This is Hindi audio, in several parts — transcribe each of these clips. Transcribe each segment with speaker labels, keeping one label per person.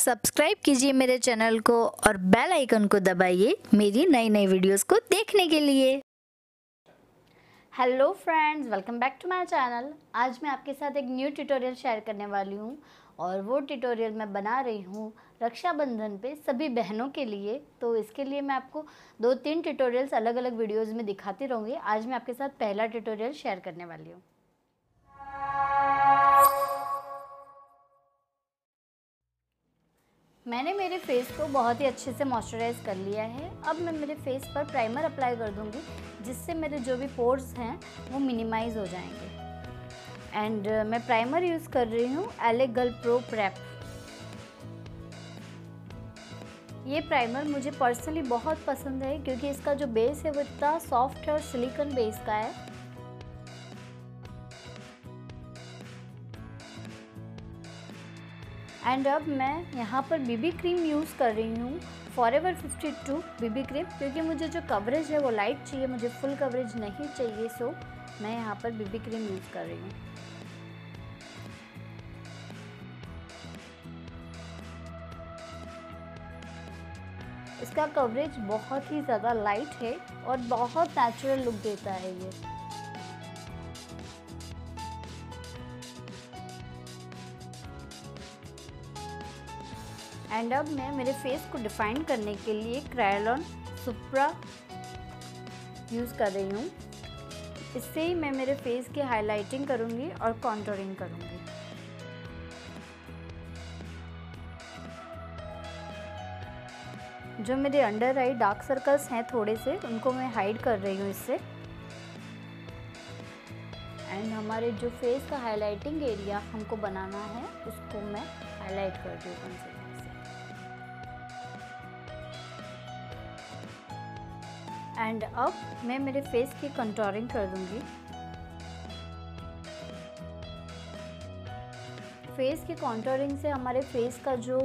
Speaker 1: सब्सक्राइब कीजिए मेरे चैनल को और बेल आइकन को दबाइए मेरी नई नई वीडियोस को देखने के लिए। Hello friends welcome back to my channel आज मैं आपके साथ एक न्यू ट्यूटोरियल शेयर करने वाली हूँ और वो ट्यूटोरियल मैं बना रही हूँ रक्षाबंधन पे सभी बहनों के लिए। तो इसके लिए मैं आपको दो तीन ट्यूटोरियल्स अलग अलग वीडियोज़ में दिखाती रहूँगी। आज मैं आपके साथ पहला ट्यूटोरियल शेयर करने वाली हूँ। मैंने मेरे फेस को बहुत ही अच्छे से मॉइस्चराइज कर लिया है। अब मैं मेरे फेस पर प्राइमर अप्लाई कर दूँगी जिससे मेरे जो भी पोर्स हैं वो मिनिमाइज हो जाएँगे। एंड uh, मैं प्राइमर यूज़ कर रही हूँ एलेगल प्रो प्रेप ये प्राइमर मुझे पर्सनली बहुत पसंद है क्योंकि इसका जो बेस है वो इतना सॉफ्ट है और सिलिकन बेस का है। एंड अब मैं यहाँ पर बीबी क्रीम यूज़ कर रही हूँ forever fifty two BB cream क्योंकि मुझे जो कवरेज है वो लाइट चाहिए, मुझे फुल कवरेज नहीं चाहिए सो मैं यहाँ पर बीबी क्रीम यूज़ कर रही हूँ। इसका कवरेज बहुत ही ज़्यादा लाइट है और बहुत नेचुरल लुक देता है ये। एंड अब मैं मेरे फेस को डिफाइन करने के लिए क्रायलॉन सुप्रा यूज़ कर रही हूँ। इससे ही मैं मेरे फेस की हाइलाइटिंग करूँगी और कॉन्टोरिंग करूँगी। जो मेरे अंडर आई डार्क सर्कल्स हैं थोड़े से, उनको मैं हाइड कर रही हूँ इससे। एंड हमारे जो फेस का हाइलाइटिंग एरिया हमको बनाना है, उसको मैं हाईलाइट कर दूँ कंसीलर एंड अब मैं मेरे फेस की कंटोरिंग कर दूँगी। फेस की कंटोरिंग से हमारे फेस का जो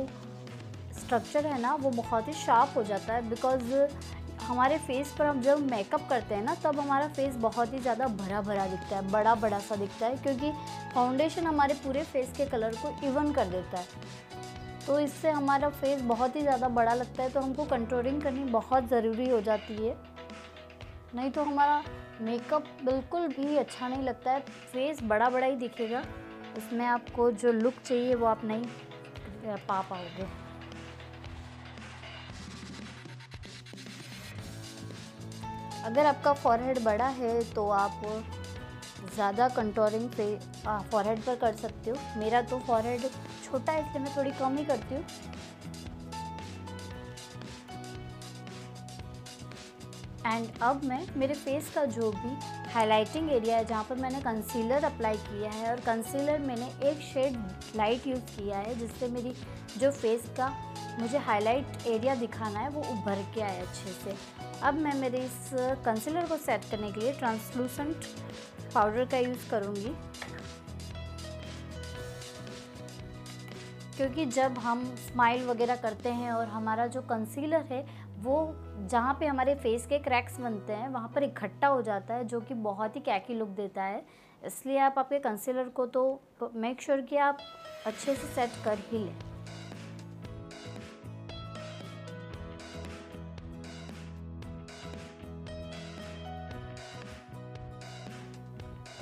Speaker 1: स्ट्रक्चर है ना, वो बहुत ही शार्प हो जाता है बिकॉज़ हमारे फेस पर हम जब मेकअप करते हैं ना, तब हमारा फेस बहुत ही ज़्यादा भरा भरा दिखता है बड़ा बड़ा सा दिखता है क्योंकि फाउंडेशन हमारे पूरे फेस के कलर को इवन कर देता है। तो इससे हमारा फेस बहुत ही ज़्यादा बड़ा लगता है तो हमको कंट्रोलिंग करनी बहुत ज़रूरी हो जाती है। नहीं तो हमारा मेकअप बिल्कुल भी अच्छा नहीं लगता है। फेस बड़ा बड़ा ही दिखेगा। उसमें आपको जो लुक चाहिए वो आप नहीं पा पाओगे। अगर आपका फॉरहेड बड़ा है तो आप ज़्यादा कंटोरिंग पे फॉरहेड पर कर सकते हो। मेरा तो फॉरहेड छोटा है, इसलिए मैं थोड़ी कम ही करती हूँ। एंड अब मैं, मेरे फेस का जो भी हाइलाइटिंग एरिया है, जहाँ पर मैंने कंसीलर अप्लाई किया है और कंसीलर मैंने एक शेड लाइट यूज़ किया है, जिससे मेरी जो फेस का मुझे हाईलाइट एरिया दिखाना है, वो उभर के आए अच्छे से। अब मैं मेरे इस कंसीलर को सेट करने के लिए ट्रांसलूसेंट पाउडर का यूज़ करूँगी। क्योंकि जब हम स्माइल वगैरह करते हैं और हमारा जो कंसीलर है वो जहाँ पे हमारे फेस के क्रैक्स बनते हैं, वहाँ पर इकट्ठा हो जाता है, जो कि बहुत ही कैकी लुक देता है। इसलिए आप आपके कंसीलर को तो मेक श्योर sure कि आप अच्छे से सेट कर ही लें।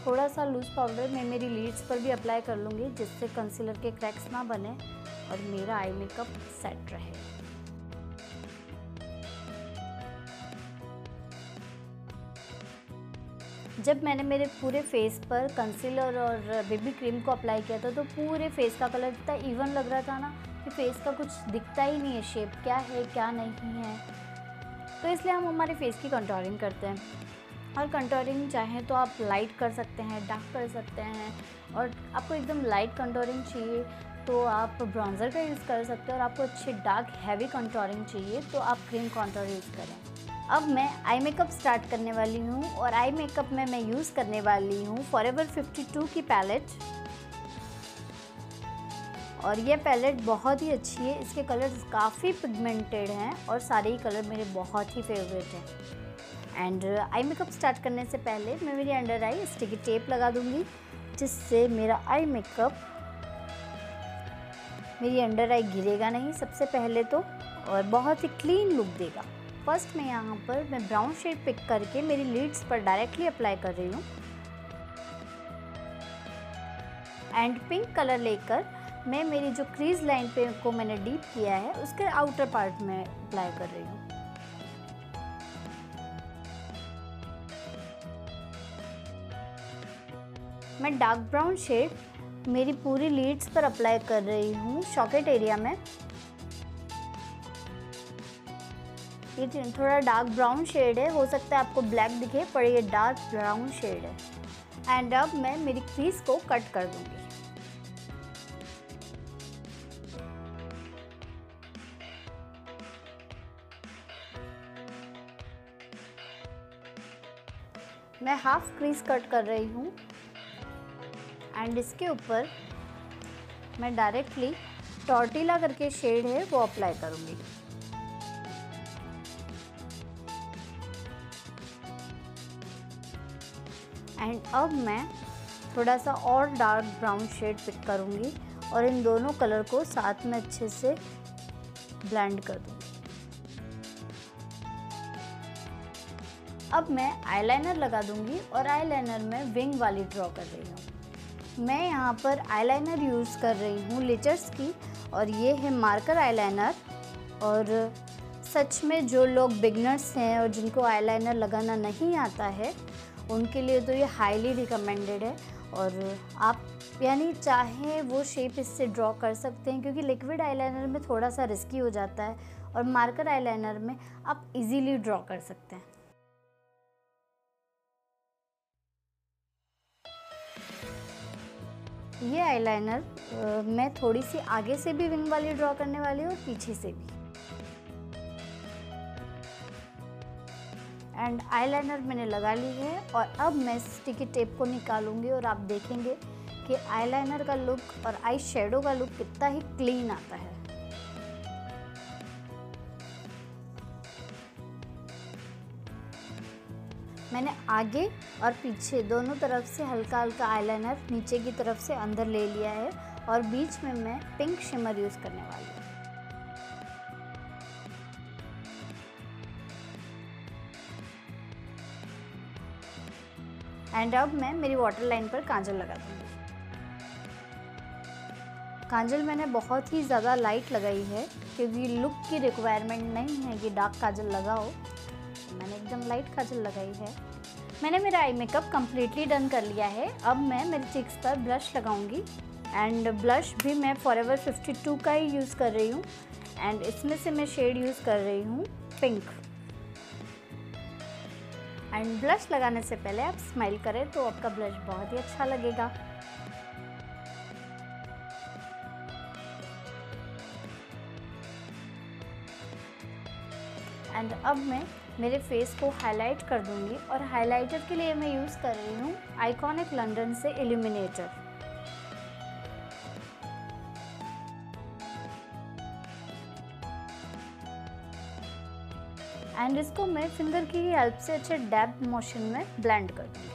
Speaker 1: थोड़ा सा लूज़ पाउडर मैं मेरी लीड्स पर भी अप्लाई कर लूँगी, जिससे कंसीलर के क्रैक्स ना बने और मेरा आई मेकअप सेट रहे। जब मैंने मेरे पूरे फेस पर कंसीलर और बेबी क्रीम को अप्लाई किया था तो पूरे फेस का कलर इतना इवन लग रहा था ना कि फेस का कुछ दिखता ही नहीं है। शेप क्या है, क्या नहीं है। तो इसलिए हम हमारे फेस की कंट्रोलिंग करते हैं। और कंटोरिंग चाहें तो आप लाइट कर सकते हैं डार्क कर सकते हैं। और आपको एकदम लाइट कंटोरिंग चाहिए तो आप ब्राउज़र का यूज़ कर सकते हैं। और आपको अच्छी डार्क हैवी कंटोरिंग चाहिए तो आप क्रीम कंटोर यूज़ करें। अब मैं आई मेकअप स्टार्ट करने वाली हूँ और आई मेकअप में मैं यूज़ करने वाली हूँ फॉर एवर फिफ्टी की पैलेट और ये पैलेट बहुत ही अच्छी है। इसके कलर्स काफ़ी पिगमेंटेड हैं और सारे ही कलर मेरे बहुत ही फेवरेट हैं। एंड आई मेकअप स्टार्ट करने से पहले मैं मेरी अंडर आई स्टिकी टेप लगा दूँगी, जिससे मेरा आई मेकअप मेरी अंडर आई गिरेगा नहीं सबसे पहले तो और बहुत ही क्लीन लुक देगा। फ़र्स्ट में यहाँ पर मैं ब्राउन शेड पिक करके मेरी लीड्स पर डायरेक्टली अप्लाई कर रही हूँ। एंड पिंक कलर लेकर मैं मेरी जो क्रीज लाइन पे को मैंने डीप किया है, उसके आउटर पार्ट में अप्लाई कर रही हूँ। मैं डार्क ब्राउन शेड मेरी पूरी लीड्स पर अप्लाई कर रही हूँ शॉकेट एरिया में। ये थोड़ा डार्क ब्राउन शेड है, हो सकता है आपको ब्लैक दिखे, पर ये डार्क ब्राउन शेड है। एंड अब मैं मेरी क्रीज को कट कर दूँगी। मैं हाफ़ क्रीज कट कर रही हूँ। एंड इसके ऊपर मैं डायरेक्टली टॉर्टिला करके शेड है, वो अप्लाई करूँगी। एंड अब मैं थोड़ा सा और डार्क ब्राउन शेड पिक करूँगी और इन दोनों कलर को साथ में अच्छे से ब्लेंड कर दूँगी। अब मैं आईलाइनर लगा दूँगी और आईलाइनर में विंग वाली ड्रॉ कर रही हूँ। मैं यहाँ पर आईलाइनर यूज़ कर रही हूँ लिचर्स की और ये है मार्कर आईलाइनर और सच में जो लोग बिगनर्स हैं और जिनको आईलाइनर लगाना नहीं आता है उनके लिए तो ये हाईली रिकमेंडेड है और आप यानी चाहे वो शेप इससे ड्रॉ कर सकते हैं क्योंकि लिक्विड आईलाइनर में थोड़ा सा रिस्की हो जाता है और मार्कर आईलाइनर में आप इजीली ड्रॉ कर सकते हैं। ये आईलाइनर मैं थोड़ी सी आगे से भी विंग वाली ड्रॉ करने वाली हूँ और पीछे से भी। एंड आईलाइनर मैंने लगा ली है और अब मैं स्टिकी टेप को निकालूँगी और आप देखेंगे कि आईलाइनर का लुक और आई शेडो का लुक कितना ही क्लीन आता है। मैंने आगे और पीछे दोनों तरफ़ से हल्का हल्का आईलाइनर नीचे की तरफ़ से अंदर ले लिया है और बीच में मैं पिंक शिमर यूज़ करने वाली हूँ। एंड अब मैं मेरी वाटर लाइन पर काजल लगा दूँगी। काजल, मैंने बहुत ही ज़्यादा लाइट लगाई है क्योंकि लुक की रिक्वायरमेंट नहीं है कि डार्क काजल लगाओ। मैंने एकदम लाइट काजल लगाई है। मैंने मेरा आई मेकअप कम्प्लीटली डन कर लिया है। अब मैं मेरे चिक्स पर ब्लश लगाऊँगी। एंड ब्लश भी मैं फॉर एवर फिफ्टी का ही यूज़ कर रही हूँ। एंड इसमें से मैं शेड यूज़ कर रही हूँ पिंक एंड ब्लश लगाने से पहले आप स्माइल करें तो आपका ब्लश बहुत ही अच्छा लगेगा। एंड अब मैं मेरे फेस को हाईलाइट कर दूँगी और हाईलाइटर के लिए मैं यूज़ कर रही हूँ आइकॉनिक लंदन से एल्यूमिनेटर एंड इसको मैं फिंगर की हेल्प से अच्छे डैप मोशन में ब्लेंड कर दूँगी।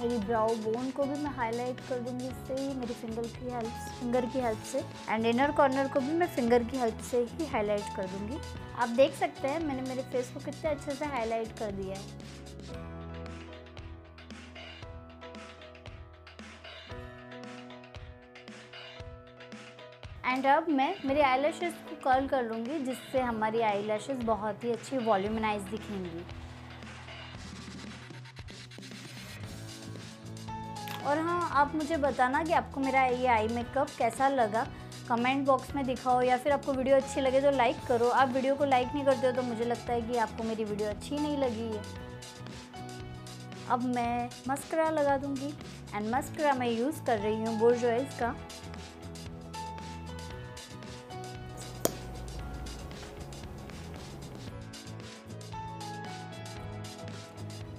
Speaker 1: मेरी ब्राउ बोन को भी मैं हाईलाइट कर दूँगी इससे ही, मेरी फिंगर की हेल्प फिंगर की हेल्प से। एंड इनर कॉर्नर को भी मैं फिंगर की हेल्प से ही हाईलाइट कर दूँगी। आप देख सकते हैं, मैंने मेरे फेस को कितने अच्छे से हाईलाइट कर दिया है। एंड अब मैं मेरी आई को कर्ल कर लूँगी, जिससे हमारी आई बहुत ही अच्छी वॉल्यूमनाइज दिखेंगी। और हाँ आप मुझे बताना कि आपको मेरा ये आई मेकअप कैसा लगा? कमेंट बॉक्स में दिखाओ, या फिर आपको वीडियो अच्छी लगे तो लाइक करो। आप वीडियो को लाइक नहीं करते हो तो मुझे लगता है कि आपको मेरी वीडियो अच्छी नहीं लगी है। अब मैं मस्करा लगा दूँगी। एंड मस्करा मैं यूज़ कर रही हूँ बोर्जॉइस का।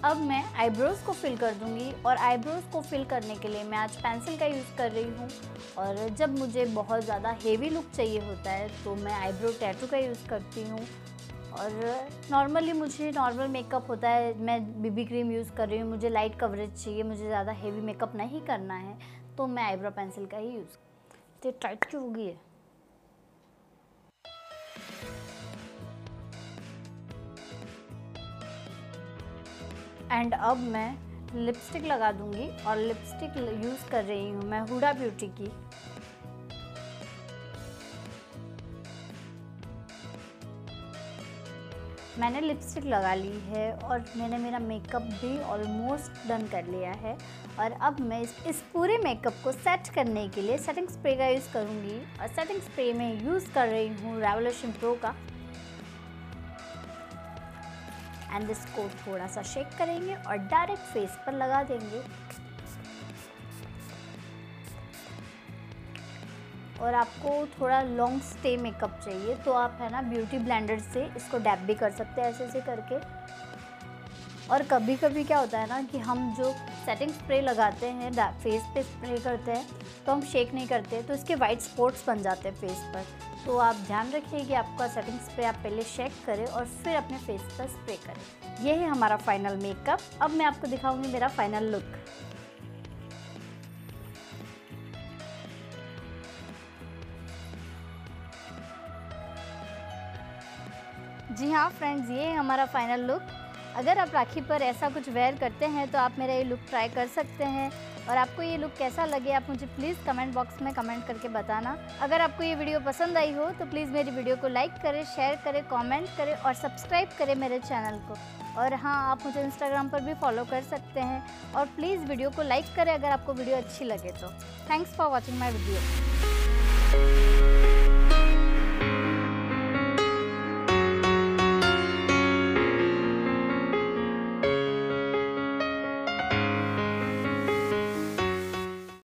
Speaker 1: अब मैं आईब्रोज़ को फिल कर दूँगी और आईब्रोज़ को फिल करने के लिए मैं आज पेंसिल का यूज़ कर रही हूँ। और जब मुझे बहुत ज़्यादा हेवी लुक चाहिए होता है तो मैं आईब्रो टैटू का यूज़ करती हूँ। और नॉर्मली मुझे नॉर्मल मेकअप होता है, मैं बीबी क्रीम यूज़ कर रही हूँ, मुझे लाइट कवरेज चाहिए, मुझे ज़्यादा हेवी मेकअप नहीं करना है तो मैं आईब्रो पेंसिल का ही यूज़ तो टाइट क्यों होगी है? एंड अब मैं लिपस्टिक लगा दूँगी और लिपस्टिक यूज़ कर रही हूँ मैं हुडा ब्यूटी की। मैंने लिपस्टिक लगा ली है और मैंने मेरा मेकअप भी ऑलमोस्ट डन कर लिया है। और अब मैं इस, इस पूरे मेकअप को सेट करने के लिए सेटिंग स्प्रे का यूज़ करूँगी। और सेटिंग स्प्रे में यूज़ कर रही हूँ रेवोल्यूशन प्रो का। एंड इसको थोड़ा सा शेक करेंगे और डायरेक्ट फेस पर लगा देंगे। और आपको थोड़ा लॉन्ग स्टे मेकअप चाहिए तो आप, है ना ब्यूटी ब्लेंडर से इसको डैप भी कर सकते हैं ऐसे ऐसे करके। और कभी कभी क्या होता है ना कि हम जो सेटिंग स्प्रे लगाते हैं फेस पे स्प्रे करते हैं तो हम शेक नहीं करते तो इसके वाइट स्पॉट्स बन जाते हैं फेस पर। तो आप ध्यान रखिए कि आपका सेटिंग स्प्रे आप पहले शेक करें और फिर अपने फेस पर स्प्रे करें। ये है हमारा फाइनल मेकअप अब मैं आपको दिखाऊँगी मेरा फाइनल लुक जी हाँ फ्रेंड्स ये है हमारा फाइनल लुक अगर आप राखी पर ऐसा कुछ वेयर करते हैं तो आप मेरा ये लुक ट्राई कर सकते हैं। और आपको ये लुक कैसा लगे, आप मुझे प्लीज़ कमेंट बॉक्स में कमेंट करके बताना। अगर आपको ये वीडियो पसंद आई हो तो प्लीज़ मेरी वीडियो को लाइक करें शेयर करें कमेंट करें और सब्सक्राइब करें मेरे चैनल को। और हाँ आप मुझे इंस्टाग्राम पर भी फॉलो कर सकते हैं और प्लीज़ वीडियो को लाइक करें अगर आपको वीडियो अच्छी लगे तो। Thanks for watching my video